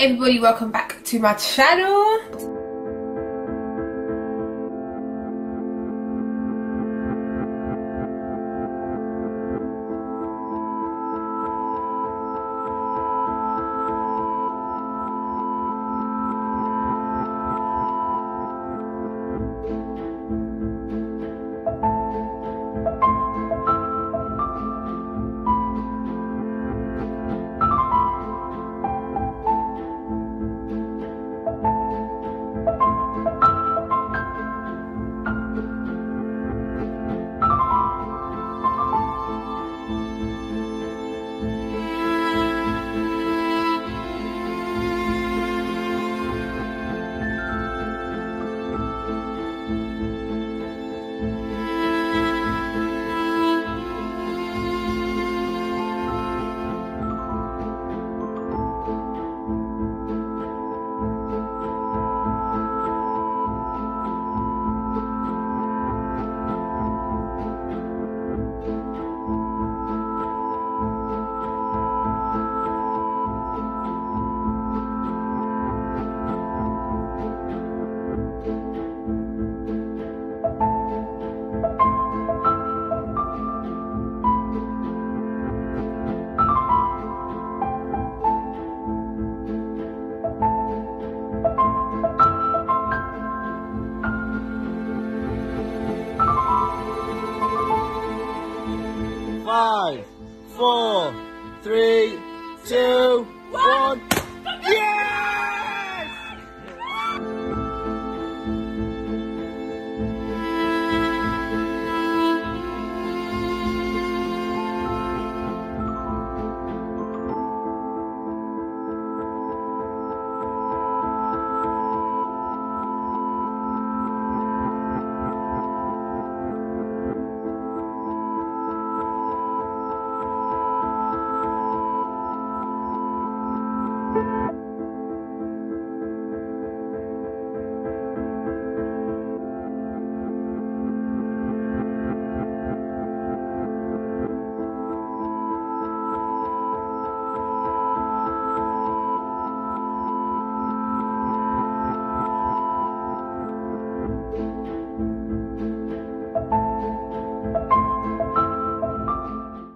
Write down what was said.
Everybody, welcome back to my channel. five, four, three, two, one. Yeah!